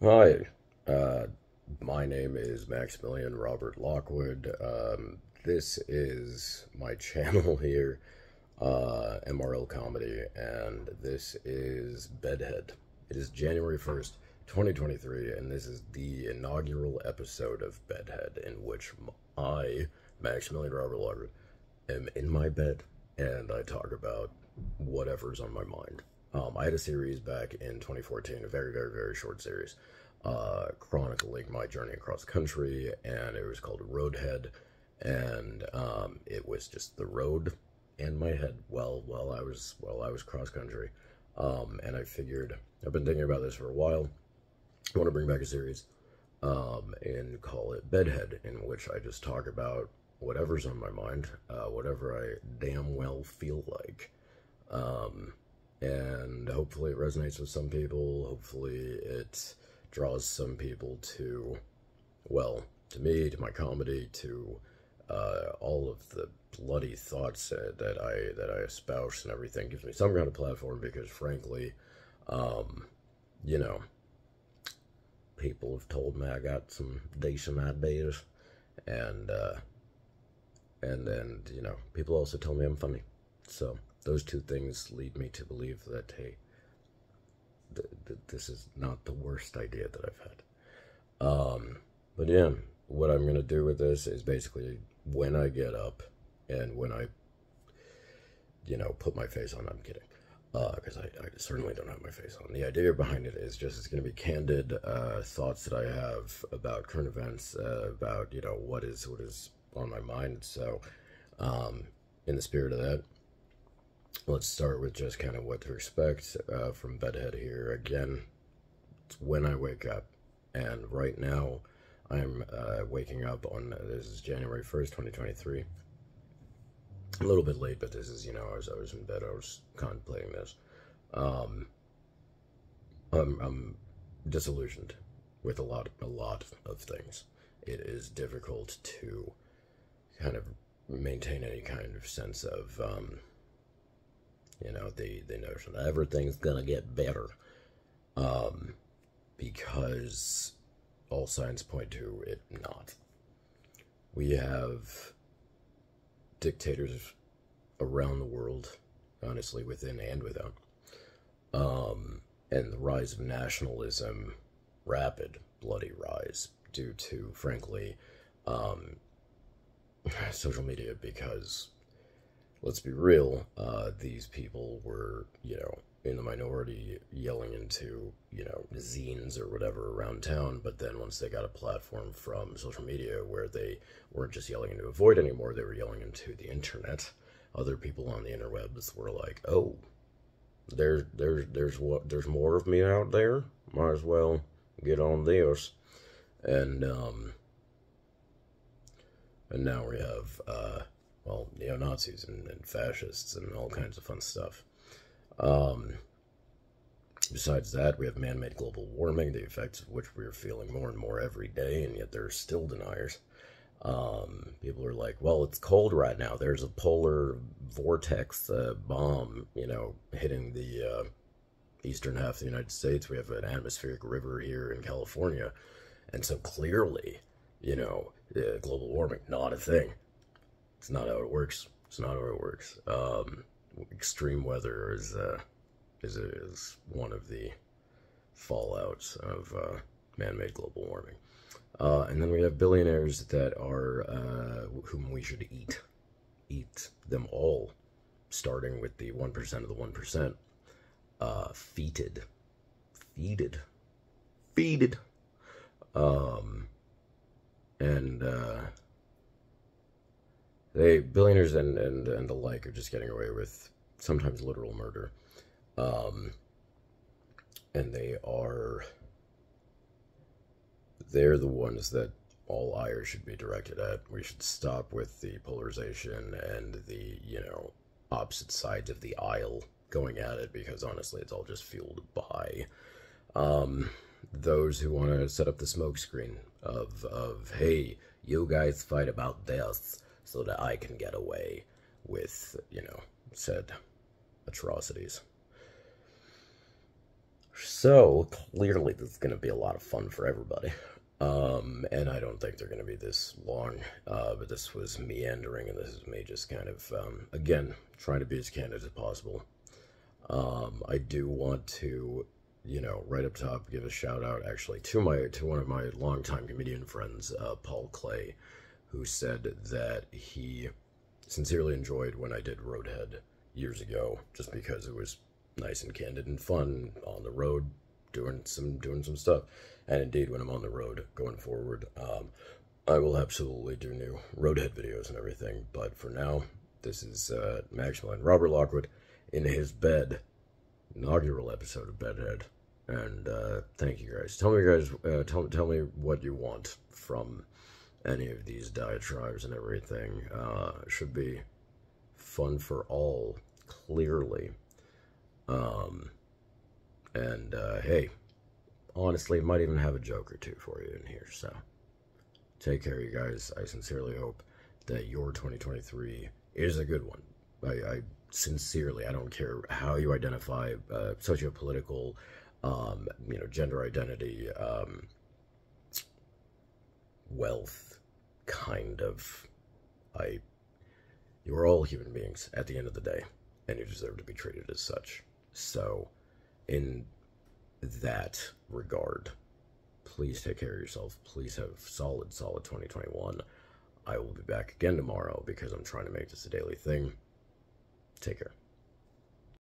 Hi, uh, my name is Maximilian Robert Lockwood. Um, this is my channel here, uh, MRL Comedy, and this is Bedhead. It is January 1st, 2023, and this is the inaugural episode of Bedhead, in which I, Maximilian Robert Lockwood, am in my bed and I talk about whatever's on my mind. Um, I had a series back in 2014, a very, very, very short series, uh, chronicling my journey across country, and it was called Roadhead, and um, it was just the road and my head while while I was while I was cross country, um, and I figured I've been thinking about this for a while. I want to bring back a series, um, and call it Bedhead, in which I just talk about whatever's on my mind, uh, whatever I damn well feel like. Um, and hopefully it resonates with some people. Hopefully it draws some people to, well, to me, to my comedy, to uh, all of the bloody thoughts that I that I espouse and everything gives me some kind of platform because, frankly, um, you know, people have told me I got some decent ideas, and uh, and and you know people also tell me I'm funny. So those two things lead me to believe that hey, th- th- this is not the worst idea that I've had. Um, but yeah, what I'm gonna do with this is basically when I get up and when I, you know, put my face on. I'm kidding because uh, I, I, certainly don't have my face on. The idea behind it is just it's going to be candid uh, thoughts that I have about current events, uh, about you know what is what is on my mind. So, um, in the spirit of that, let's start with just kind of what to expect uh, from bedhead here. Again, it's when I wake up, and right now, I'm uh, waking up on this is January first, twenty twenty three. A little bit late, but this is you know I was I was in bed, I was contemplating this. Um, I'm I'm disillusioned with a lot a lot of things. It is difficult to kind of maintain any kind of sense of, um, you know, the, the notion that everything's gonna get better. Um, because all signs point to it not. We have dictators around the world, honestly, within and without. Um, and the rise of nationalism, rapid, bloody rise, due to, frankly, um, social media because let's be real, uh, these people were, you know, in the minority yelling into, you know, zines or whatever around town, but then once they got a platform from social media where they weren't just yelling into a void anymore, they were yelling into the internet. Other people on the interwebs were like, "Oh, there's there's there's what there's more of me out there. Might as well get on this." And um, and now we have, uh, well, neo Nazis and, and, fascists and all kinds of fun stuff. Um, besides that, we have man made global warming, the effects of which we are feeling more and more every day, and yet there are still deniers. Um, people are like, well, it's cold right now. There's a polar vortex uh, bomb, you know, hitting the uh, eastern half of the United States. We have an atmospheric river here in California. And so clearly, you know, uh, global warming, not a thing. It's not how it works. It's not how it works. Um, extreme weather is, uh, is, is one of the fallouts of uh, man-made global warming. Uh, and then we have billionaires that are uh, whom we should eat, eat them all, starting with the one percent of the one percent. Uh, feated, feeded, feeded. Um, and uh, they billionaires and, and and the like are just getting away with sometimes literal murder, um, and they are they're the ones that all ire should be directed at. We should stop with the polarization and the you know opposite sides of the aisle going at it because honestly, it's all just fueled by. Um, those who want to set up the smokescreen of of hey, you guys fight about this so that I can get away with you know said atrocities. So, clearly, this is going to be a lot of fun for everybody. Um, and I don't think they're going to be this long, uh, but this was meandering, and this is me just kind of, um, again, trying to be as candid as possible. Um, I do want to, you know, right up top, give a shout out actually to my to one of my longtime comedian friends, uh, Paul Clay, who said that he sincerely enjoyed when I did Roadhead years ago, just because it was nice and candid and fun on the road, doing some doing some stuff. And indeed, when I'm on the road going forward, um, I will absolutely do new Roadhead videos and everything. But for now, this is uh, and Robert Lockwood in his bed, inaugural episode of Bedhead. And uh, thank you guys. Tell me, guys, uh, tell tell me what you want from any of these diatribes and everything. Uh, should be fun for all, clearly. Um, and uh, hey, honestly, might even have a joke or two for you in here. So take care, you guys. I sincerely hope that your 2023 is a good one. I, I sincerely, I don't care how you identify, uh, socio-political, um, you know, gender identity, um, wealth, kind of. I, you are all human beings at the end of the day, and you deserve to be treated as such. So, in that regard, please take care of yourself. Please have solid, solid 2021. I will be back again tomorrow because I'm trying to make this a daily thing. Take care.